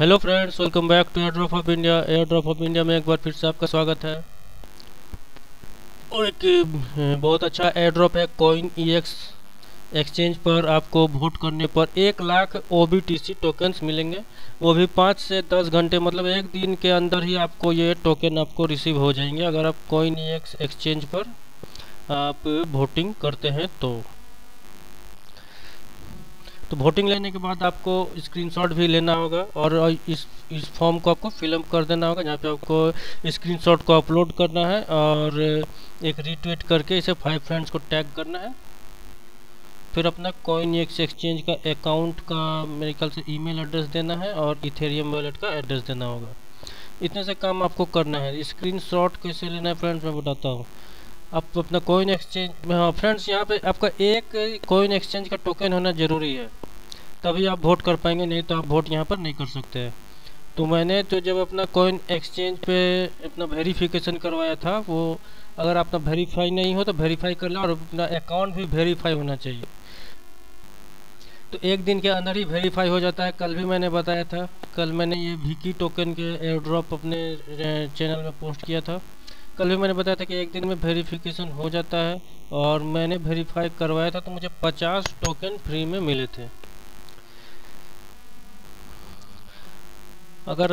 Hello friends welcome back to airdrop of India airdrop of India में एक बार फिर से आपका स्वागत है। और एक बहुत अच्छा एयर ड्रॉप है कॉइन ई एक्स एक्सचेंज पर आपको वोट करने पर एक lakh O B T C tokens मिलेंगे। वो भी पाँच से दस घंटे मतलब एक दिन के अंदर ही आपको ये टोकन आपको रिसीव हो जाएँगे। अगर आप कॉइन ई एक्स एक्सचेंज पर आप वोटिंग करते हैं तो। तो वोटिंग लेने के बाद आपको स्क्रीनशॉट भी लेना होगा और इस इस फॉर्म को आपको फिलअप कर देना होगा, जहाँ पे आपको स्क्रीनशॉट को अपलोड करना है और एक रीट्वीट करके इसे फाइव फ्रेंड्स को टैग करना है। फिर अपना कॉइन एक्स एक्सचेंज का अकाउंट का मेरे ख्याल से ईमेल एड्रेस देना है और इथेरियम वॉलेट का एड्रेस देना होगा। इतने से काम आपको करना है। स्क्रीनशॉट कैसे लेना है फ्रेंड्स मैं बताता हूँ। आप अपना कोइन एक्सचेंज हाँ फ्रेंड्स यहाँ पे आपका एक कोइन एक्सचेंज का टोकन होना ज़रूरी है। तभी आप वोट कर पाएँगे, नहीं तो आप वोट यहाँ पर नहीं कर सकते। हैं तो मैंने तो जब अपना कोइन एक्सचेंज पे अपना वेरिफिकेशन करवाया था, वो अगर आपका वेरीफाई नहीं हो तो वेरीफाई कर लें और अपना अकाउंट भी वेरीफाई होना चाहिए। तो एक दिन के अंदर ही वेरीफाई हो जाता है। कल भी मैंने बताया था। कल मैंने ये भिकी टोकन के एयर ड्रॉप अपने चैनल में पोस्ट किया था। कल भी मैंने बताया था कि एक दिन में वेरिफिकेशन हो जाता है और मैंने वेरीफाई करवाया था तो मुझे 50 टोकन फ्री में मिले थे। अगर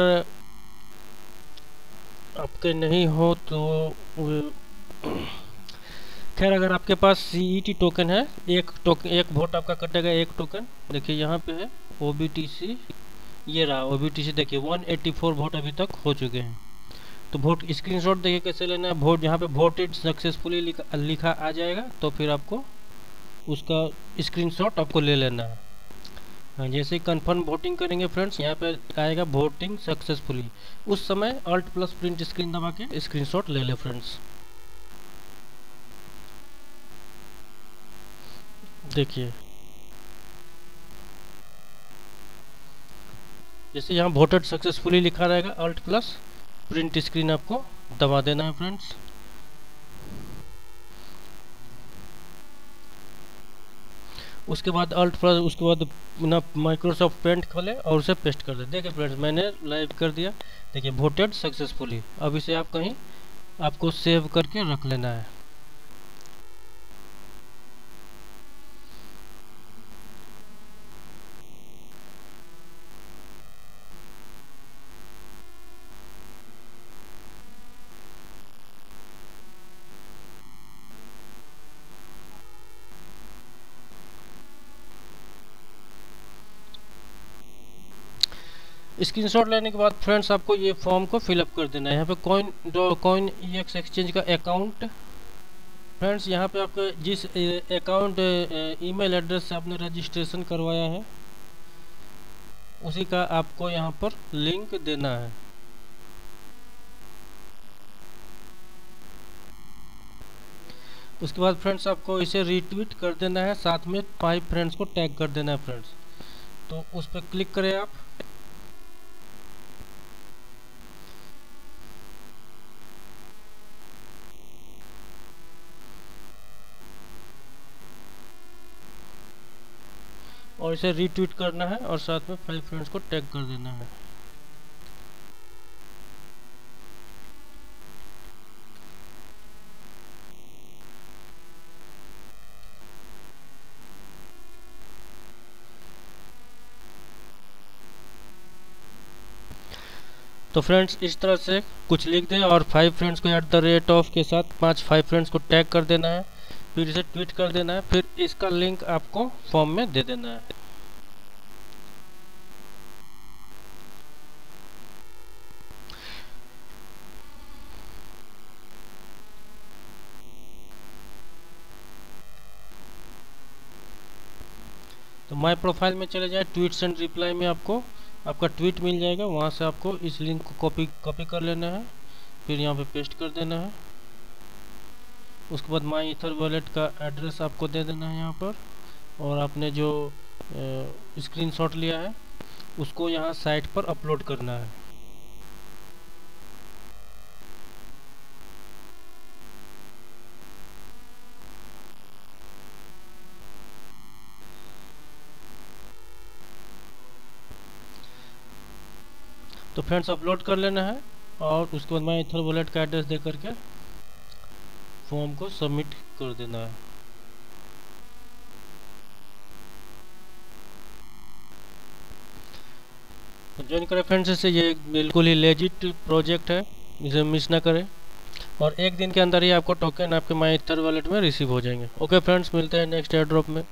आपके नहीं हो तो खैर, अगर आपके पास सी ई टी टोकन है, एक टोकन एक वोट आपका कटेगा एक टोकन देखिए, यहाँ पे है ओ ये रहा ओबीटीसी देखिए 184 वोट अभी तक हो चुके हैं। तो वोट स्क्रीनशॉट देखिए कैसे लेना है। वोट यहाँ पे वोटेड सक्सेसफुली लिखा, आ जाएगा तो फिर आपको उसका स्क्रीनशॉट आपको ले लेना है। हाँ जैसे कन्फर्म वोटिंग करेंगे फ्रेंड्स यहाँ पे आएगा वोटिंग सक्सेसफुली उस समय अल्ट प्लस प्रिंट स्क्रीन दबा के स्क्रीनशॉट ले ले फ्रेंड्स देखिए। जैसे यहाँ वोटेड सक्सेसफुली लिखा रहेगा अल्ट प्लस प्रिंट स्क्रीन आपको दबा देना है फ्रेंड्स। उसके बाद अल्ट प्लस उसके बाद ना माइक्रोसॉफ्ट पेंट खोले और उसे पेस्ट कर दे। देखिए फ्रेंड्स, मैंने लाइव कर दिया। देखिए वोटेड सक्सेसफुली अब इसे आप कहीं आपको सेव करके रख लेना है। स्क्रीनशॉट लेने के बाद फ्रेंड्स आपको ये फॉर्म को फिलअप कर देना है। यहाँ पे coin coin E X exchange का अकाउंट फ्रेंड्स यहाँ पे आपको जिस अकाउंट ईमेल एड्रेस से आपने रजिस्ट्रेशन करवाया है, उसी का आपको यहाँ पर लिंक देना है। उसके बाद फ्रेंड्स आपको इसे रीट्वीट कर देना है। साथ में फाइव फ्रेंड्स को टैग कर देना है फ्रेंड्स तो उस पर क्लिक करें आप। और इसे रीट्वीट करना है और साथ में फाइव फ्रेंड्स को टैग कर देना है। तो फ्रेंड्स इस तरह से कुछ लिख दें और फाइव फ्रेंड्स को एट द रेट ऑफ़ के साथ पाँच फाइव फ्रेंड्स को टैग कर देना है। फिर इसे ट्वीट कर देना है, फिर इसका लिंक आपको फॉर्म में दे देना है। तो माय प्रोफ़ाइल में चले जाए ट्वीट्स एंड रिप्लाई में आपको, आपका ट्वीट मिल जाएगा, वहाँ से आपको इस लिंक को कॉपी कॉपी कर लेना है, फिर यहाँ पे पेस्ट कर देना है। उसके बाद माई इथर वॉलेट का एड्रेस आपको दे देना है यहाँ पर। और आपने जो स्क्रीनशॉट लिया है, उसको यहाँ साइट पर अपलोड करना है। तो फ्रेंड्स अपलोड कर लेना है और उसके बाद मैं इथर वॉलेट का एड्रेस दे करके फॉर्म को सबमिट कर देना है। ज्वाइन करें फ्रेंड्स इसे ये बिल्कुल ही लेजिट प्रोजेक्ट है। इसे मिस ना करें। और एक दिन के अंदर ही आपको टोकन आपके माई इतर वॉलेट में रिसीव हो जाएँगे। ओके फ्रेंड्स मिलते हैं नेक्स्ट एयर ड्रॉप में।